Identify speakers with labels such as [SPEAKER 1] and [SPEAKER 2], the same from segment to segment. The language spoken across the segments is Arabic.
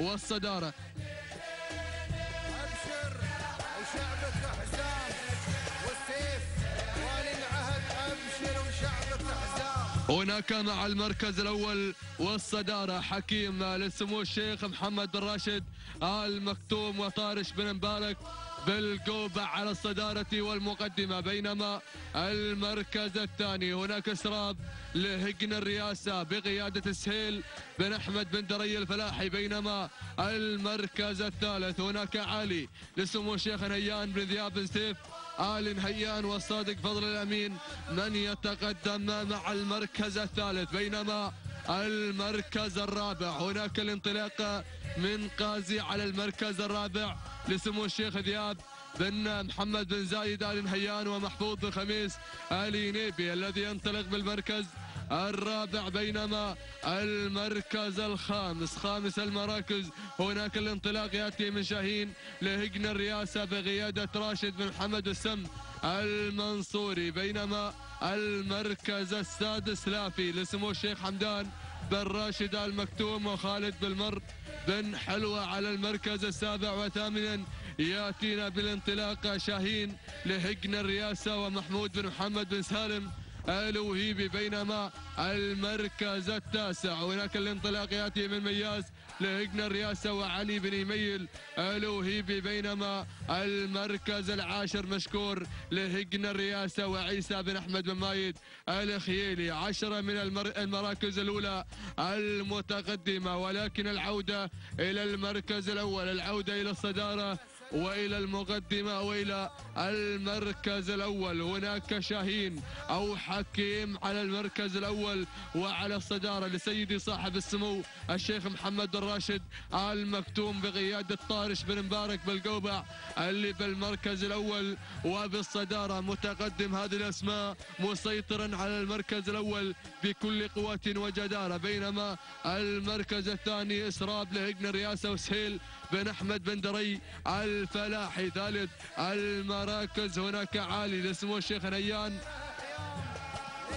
[SPEAKER 1] والصدارة.
[SPEAKER 2] أبشر وشعبك حزام والسيف والي العهد أبشر وشعبك حزام
[SPEAKER 1] هناك مع المركز الأول والصدارة حكيم لسمو الشيخ محمد بن راشد آل مكتوم وطارش بن مبارك. بالقوبة على الصدارة والمقدمة بينما المركز الثاني هناك سراب لهجن الرئاسة بقيادة سهيل بن أحمد بن دري الفلاحي بينما المركز الثالث هناك علي لسمو الشيخ نهيان بن ذياب بن سيف آل نهيان والصادق فضل الأمين من يتقدم مع المركز الثالث بينما المركز الرابع هناك الانطلاق من قازي على المركز الرابع لسمو الشيخ ذياب بن محمد بن زايد آل نهيان ومحفوظ بن خميس آل نيبي الذي ينطلق بالمركز الرابع بينما المركز الخامس. خامس المراكز. هناك الانطلاق يأتي من شاهين لهجن الرئاسة بقيادة راشد بن محمد السم المنصوري بينما المركز السادس لافي لسمو الشيخ حمدان بن راشد المكتوم وخالد بالمر بن حلوة على المركز السابع وثامنا. يأتينا بالانطلاق شاهين لهجن الرئاسة ومحمود بن محمد بن سالم. الوهيبي بينما المركز التاسع. هناك الانطلاق يأتي من مياس لهجن الرئاسة وعلي بن يميل الوهيبي بينما المركز العاشر مشكور لهجن الرئاسة وعيسى بن أحمد بن مايد الخييلي عشرة من المر... المراكز الأولى المتقدمة ولكن العودة إلى المركز الأول العودة إلى الصدارة وإلى المقدمة وإلى المركز الأول. هناك شاهين أو حكيم على المركز الأول وعلى الصدارة لسيدي صاحب السمو الشيخ محمد بن راشد ال مكتوم بقيادة طارش بن مبارك بالقوبع اللي بالمركز الأول وبالصدارة. متقدم هذه الأسماء مسيطرا على المركز الأول بكل قوه وجدارة بينما المركز الثاني إسراب لهجن الرئاسه وسهيل بن أحمد بن دري الفلاحي ثالث المراكز هناك عالي لسمو الشيخ نيان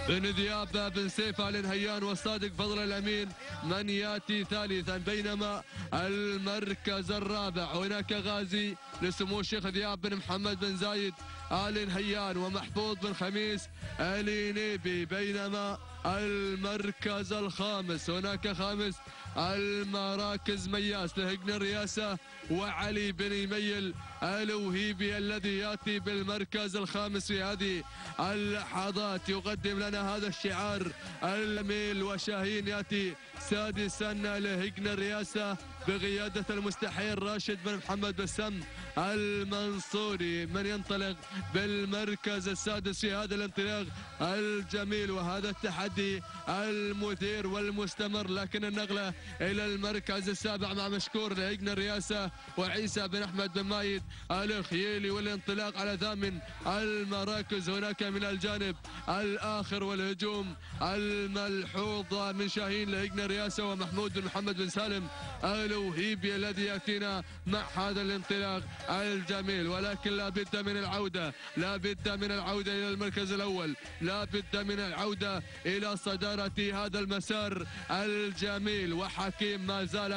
[SPEAKER 1] بن ذياب بن سيف آل نهيان والصادق فضل الأمين من يأتي ثالثا بينما المركز الرابع هناك غازي لسمو الشيخ ذياب بن محمد بن زايد آل نهيان ومحفوظ بن خميس آل نيبي بينما المركز الخامس. هناك خامس المراكز مياس لهجن الرئاسة وعلي بن يميل الوهيبي الذي يأتي بالمركز الخامس في هذه اللحظات. يقدم لنا هذا الشعار الميل وشاهين يأتي سادسا لهجن الرئاسة بقيادة المستحيل راشد بن محمد بسام المنصوري من ينطلق بالمركز السادس في هذا الانطلاق الجميل وهذا التحدي المثير والمستمر. لكن النقلة إلى المركز السابع مع مشكور لهجن الرئاسة وعيسى بن أحمد بن مايد الخييلي والانطلاق على ثامن المراكز. هناك من الجانب الآخر والهجوم الملحوظ من شاهين لهجن الرئاسة ومحمود بن محمد بن سالم الوهيبي الذي يأتينا مع هذا الانطلاق. الجميل ولكن لا بد من العودة. لا بد من العودة إلى المركز الأول. لا بد من العودة إلى صدارة هذا المسار. الجميل وحكيم ما زال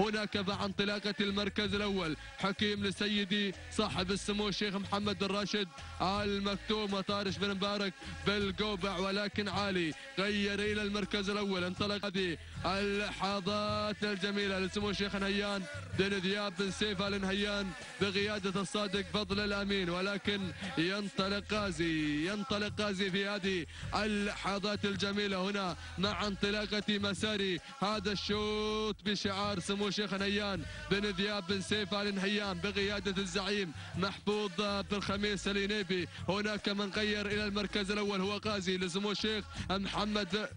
[SPEAKER 1] هناك مع انطلاقة المركز الأول. حكيم لسيدي صاحب السمو الشيخ محمد بن راشد. آل مكتوم وطارش بن مبارك بالقوبع ولكن عالي غير إلى المركز الأول. انطلق هذه اللحظات الجميلة لسمو الشيخ نهيان بن ذياب بن سيف آل نهيان بقيادة الصادق فضل الأمين. ولكن ينطلق غازي ينطلق غازي في هذه اللحظات الجميلة هنا مع انطلاقة مسار هذا الشوط بشعار سمو الشيخ نهيان بن ذياب بن سيف آل نهيان بقيادة الزعيم محفوظ بن خميس الينيبي هناك من غير إلى المركز الأول هو غازي لسمو الشيخ محمد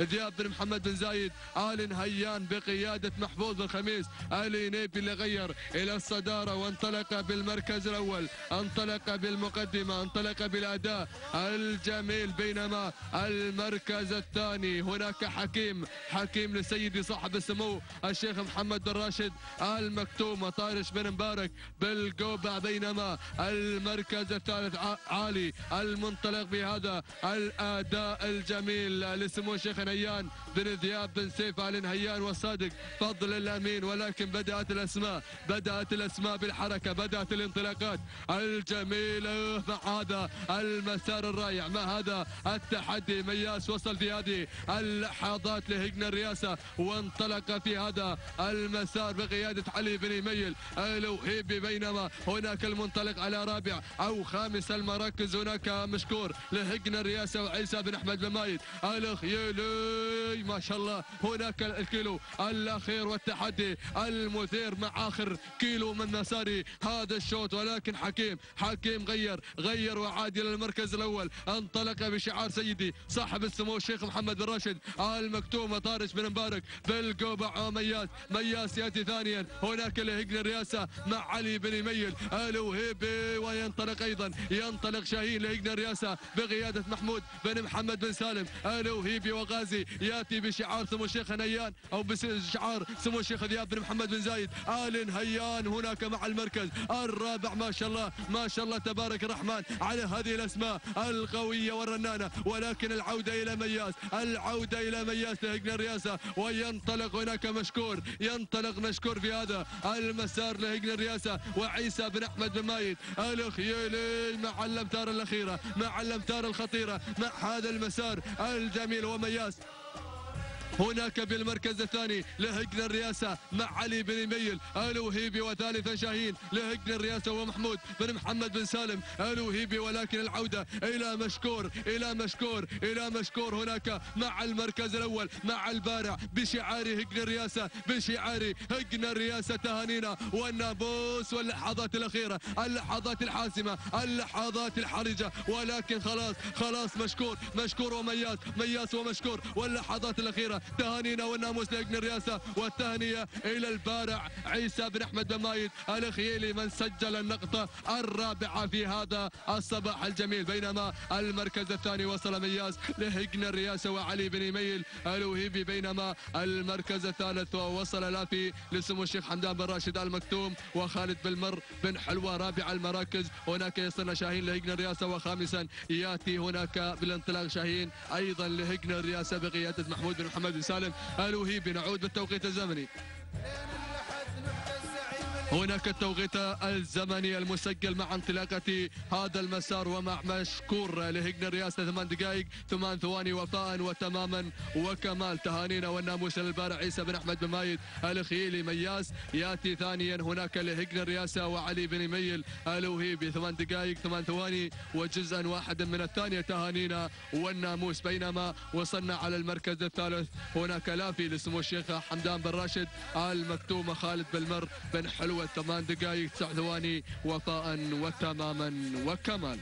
[SPEAKER 1] ذياب بن محمد بن زايد. آل نهيان بقيادة محفوظ بن خميس آل نيبي اللي غير إلى الصدارة وانطلق بالمركز الأول. انطلق بالمقدمة انطلق بالأداء الجميل بينما المركز الثاني. هناك حكيم حكيم لسيدي صاحب السمو الشيخ محمد بن راشد آل وطارش بن مبارك بالقوبع بينما المركز الثالث عالي المنطلق بهذا الأداء الجميل لسمو الشيخ نيان بن ذياب بن سيف. سيف آل نهيان والصادق؟ فضل الأمين ولكن بدأت الأسماء بدأت الأسماء بالحركة بدأت الانطلاقات. الجميلة مع هذا المسار الرائع مع هذا التحدي. مياس وصل في هذه اللحظات لهجن الرئاسة وانطلق في هذا المسار بقيادة علي بن يميل الوهيبي بينما هناك المنطلق على رابع أو خامس المراكز هناك مشكور لهجن الرئاسة وعيسى بن أحمد بن مايد. الخيالي ما شاء الله. هناك الكيلو الأخير والتحدي. المثير مع آخر كيلو من مسار هذا الشوط ولكن حكيم حكيم غير غير وعاد إلى المركز الأول. انطلق بشعار سيدي صاحب السمو الشيخ محمد بن راشد. المكتوم طارش بن مبارك بالقوبع ومياس مياس يأتي ثانيا. هناك لهجن الرئاسة مع علي بن يميل الوهيبي وينطلق أيضا. ينطلق شاهين لهجن الرئاسة بقيادة محمود بن محمد بن سالم. الوهيبي وغازي يأتي بشعار سمو الشيخ نيان أو بشعار سمو الشيخ ذياب بن محمد بن زايد. آل هيان هناك مع المركز الرابع. ما شاء الله ما شاء الله تبارك الرحمن على هذه الأسماء القوية والرنانة. ولكن العودة إلى مياس العودة إلى مياس لهجن الرئاسة وينطلق هناك مشكور ينطلق مشكور في هذا المسار لهجن الرئاسة وعيسى بن أحمد بن مايد الخيالي مع الأمتار الأخيرة مع الأمتار الخطيرة مع هذا المسار الجميل. ومياس هناك بالمركز الثاني لهجن الرئاسة مع علي بن يميل الوهيبي وثالثا شاهين لهجن الرئاسة ومحمود بن محمد بن سالم الوهيبي ولكن العودة إلى مشكور إلى مشكور إلى مشكور هناك مع المركز الأول مع البارع بشعار هجن الرئاسة بشعار هجن الرئاسة تهانينا والنابوس واللحظات الأخيرة اللحظات الحاسمة اللحظات الحرجة ولكن خلاص خلاص مشكور مشكور ومياس مياس ومشكور واللحظات الأخيرة تهانينا والناموس لجن الرئاسة والتهنئة إلى البارع. عيسى بن أحمد بن مايد الخيلي من سجل النقطة الرابعة في هذا الصباح الجميل. بينما المركز الثاني وصل مياس لهجن الرئاسة وعلي بن يميل الوهيبي. بينما المركز الثالث وصل لافي لسمو الشيخ حمدان بن راشد المكتوم وخالد بالمر بن حلوة رابع المراكز. هناك يصلنا شاهين لهجن الرئاسة وخامسا يأتي هناك بالانطلاق شاهين أيضا لهجن الرئاسة بقيادة محمود بن محمد سالم. الوهيبي نعود بالتوقيت الزمني. هناك التوقيت الزمني المسجل مع انطلاقة هذا المسار ومع مشكور لهجن الرئاسة ثمان دقائق. ثمان ثواني وفاء وتماما وكمال تهانينا والناموس للبارع عيسى بن أحمد بن مايد الخيلي مياس. يأتي ثانيا هناك لهجن الرئاسة وعلي بن ميل الوهيبي ثمان دقائق ثمان ثواني وجزءا واحدا من الثانية. تهانينا والناموس بينما وصلنا على المركز الثالث. هناك لافي لسمو الشيخ حمدان بن راشد المكتومة خالد بالمر بن حلوة ثمان دقائق تسع ثواني وفاء وتماما وكمال